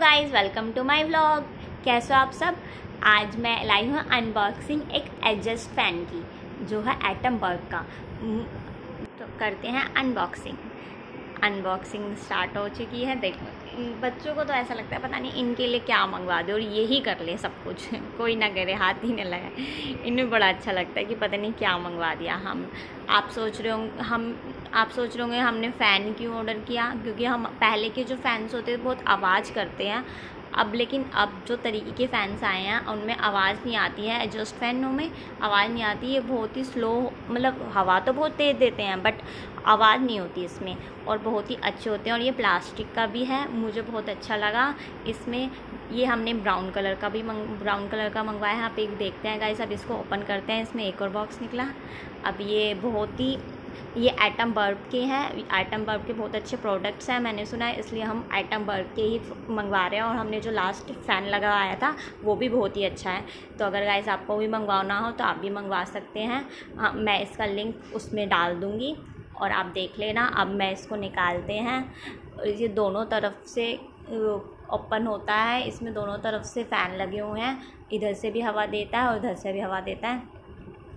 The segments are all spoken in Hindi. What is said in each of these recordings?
Guys welcome to my vlog कैसे हो आप सब? आज मैं लाई हूँ अनबॉक्सिंग एक एडजस्ट फ़ैन की जो है एटम बर्ग का। हम्म, तो करते हैं अनबॉक्सिंग अनबॉक्सिंग स्टार्ट हो चुकी है। देखो, बच्चों को तो ऐसा लगता है, पता नहीं इनके लिए क्या मंगवा दे और यही कर ले सब कुछ। कोई ना करे, हाथ ही नहीं लगाए। इनमें बड़ा अच्छा लगता है कि पता नहीं क्या मंगवा दिया हम। आप सोच रहे होंगे हम, आप सोच रहे होंगे हमने फ़ैन क्यों ऑर्डर किया? क्योंकि हम, पहले के जो फ़ैन्स होते हैं, बहुत आवाज़ करते हैं। अब लेकिन अब जो तरीके के फ़ैन्स आए हैं, उनमें आवाज़ नहीं आती है एडजस्ट फ़ैनों में आवाज़ नहीं आती है। बहुत ही स्लो मतलब हवा तो बहुत तेज़ देते हैं बट आवाज़ नहीं होती इसमें और बहुत ही अच्छे होते हैं। और ये प्लास्टिक का भी है, मुझे बहुत अच्छा लगा। इसमें ये हमने ब्राउन कलर का भी मंग ब्राउन कलर का मंगवाया है। आप एक देखते हैं गाइस अब इसको ओपन करते हैं। इसमें एक और बॉक्स निकला। अब ये बहुत ही ये एटम बर्ब के हैं। एटम बर्ब के बहुत अच्छे प्रोडक्ट्स हैं, मैंने सुना है, इसलिए हम एटम बर्ब के ही मंगवा रहे हैं और हमने जो लास्ट फ़ैन लगाया था, वो भी बहुत ही अच्छा है। तो अगर गाइस आपको भी मंगवाना हो तो आप भी मंगवा सकते हैं। हाँ मैं इसका लिंक उसमें डाल दूँगी और आप देख लेना। अब मैं इसको निकालते हैं। ये दोनों तरफ़ से ओपन होता है। इसमें दोनों तरफ़ से फ़ैन लगे हुए हैं। इधर से भी हवा देता है और उधर से भी हवा देता है।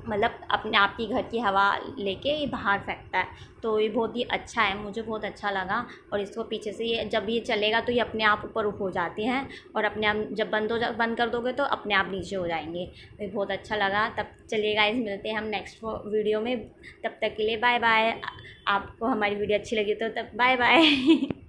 मतलब अपने आप की घर की हवा लेके ये बाहर फेंकता है। तो ये बहुत ही अच्छा है, मुझे बहुत अच्छा लगा और इसको पीछे से ये जब ये चलेगा तो ये अपने आप ऊपर हो जाती हैं और अपने आप जब बंद हो जा, बंद कर दोगे तो अपने आप नीचे हो जाएँगे। तो ये बहुत अच्छा लगा। तब चलिएगा इस मिलते हैं हम नेक्स्ट वीडियो में। तब तक के लिए बाय बाय आपको हमारी वीडियो अच्छी लगी तो तब बाय बाय